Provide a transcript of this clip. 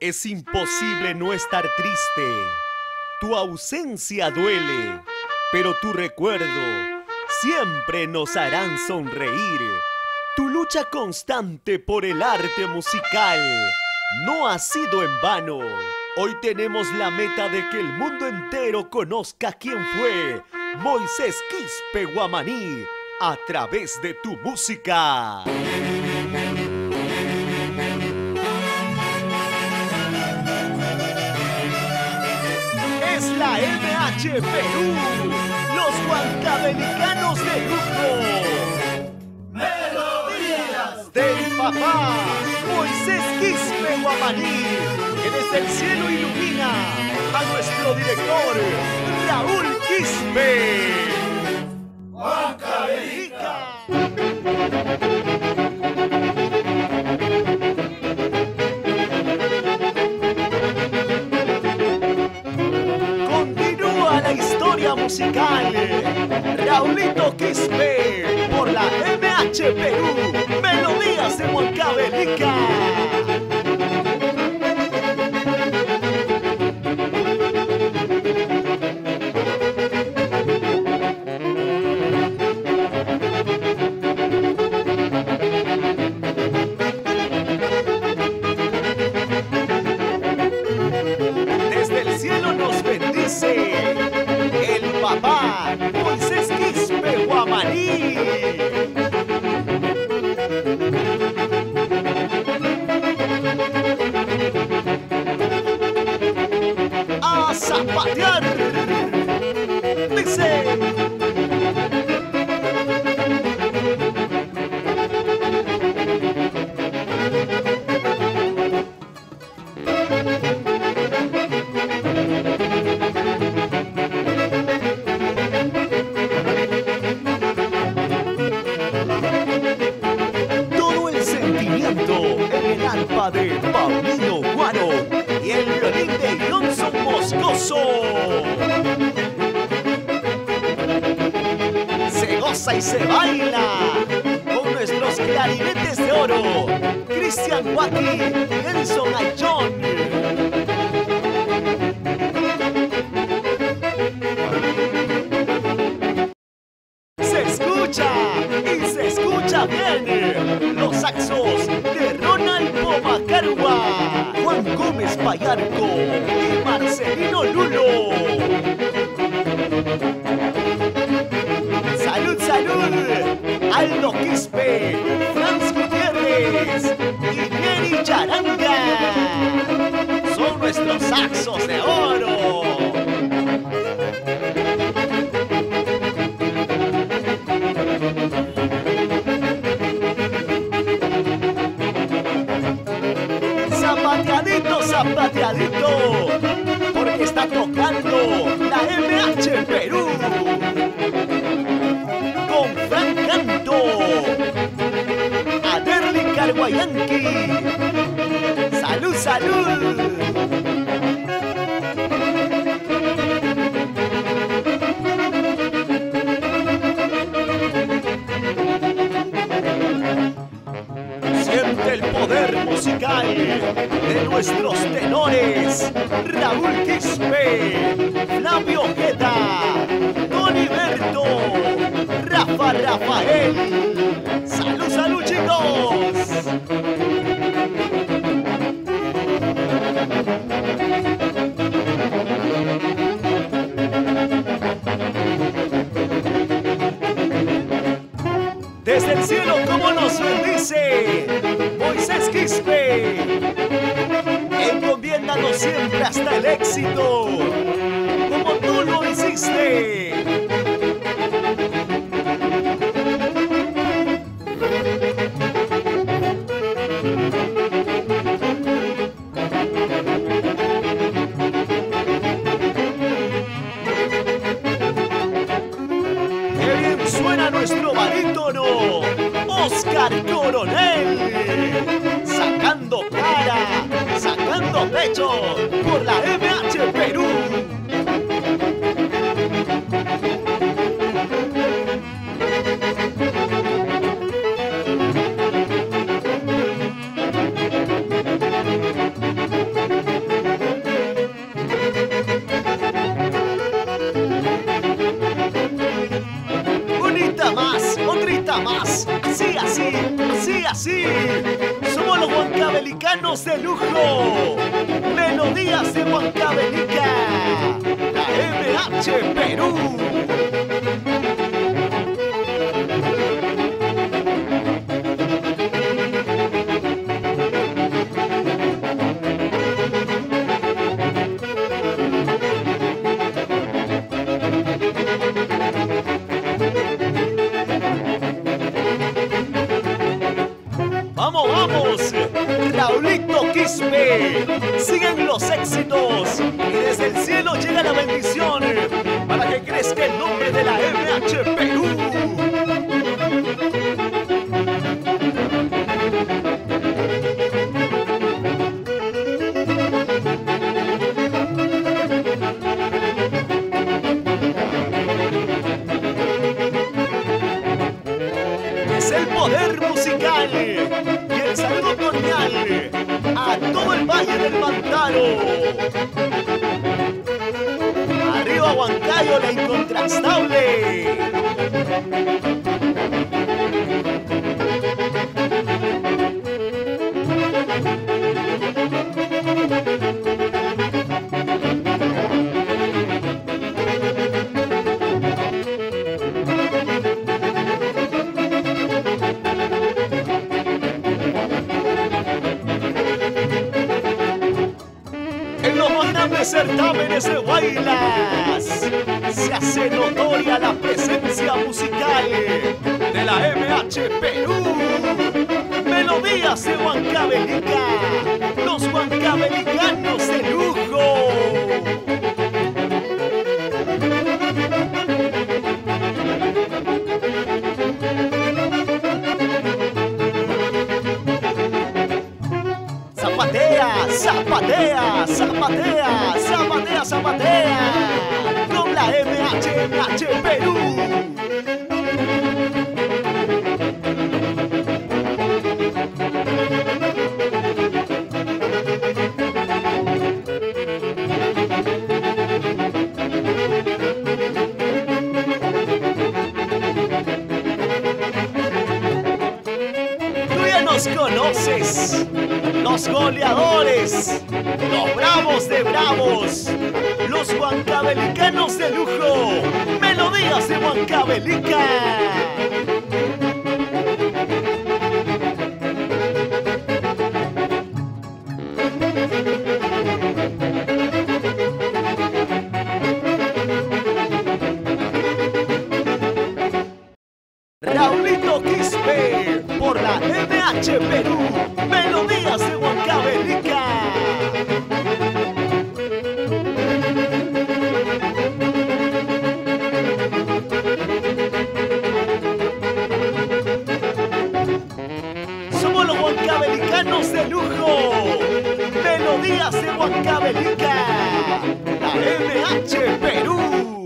Es imposible no estar triste. Tu ausencia duele, pero tu recuerdo siempre nos harán sonreír. Tu lucha constante por el arte musical no ha sido en vano. Hoy tenemos la meta de que el mundo entero conozca quién fue Moisés Quispe Guamaní a través de tu música. MH Perú, los huancabelicanos de lujo. Melodías del papá Moisés Quispe Guamaní, que desde el cielo ilumina a nuestro director Raúl Quispe. Musical. Raulito Quispe por la MH Perú. Melodías de Huancavelica. Papá y se baila con nuestros clarinetes de oro, Cristian Nelson Ayllón. Se escucha y se escucha bien los saxos de Ronald Pomacarua, Juan Gómez Payarco y Marcelino Lulo. Franz Gutiérrez y Neri Charanga. Son nuestros saxos de oro. Zapateadito, zapateadito, porque está tocando la MH Perú. Aderly Carguayanqui. Salud, salud. Siente el poder musical de nuestros tenores Raúl Desde el cielo, como nos bendice Moisés Quispe, encomiéndanos siempre hasta el éxito, suena nuestro barítono! ¡Oscar Coronel! Sacando cara, sacando pecho por la MH Perú. Así, así, así. Somos los huancabelicanos de lujo. Melodías de Huancabelica. La MH Perú. ¡Vamos, vamos! Raulito Quispe. Siguen los éxitos y desde el cielo llega la bendición Arriba Huancayo, la incontrastable. Certámenes de Guaylas se hace notoria la presencia musical de la MH Perú. Melodías de Huancavelica, MH, MH Conoces, los goleadores, los bravos de bravos, los huancabelicanos de lujo, melodías de Huancabelica. Raulito Quispe por la MH Perú, melodías de. Somos los huancavelicanos de lujo, melodías de Huancavelica, la MH Perú.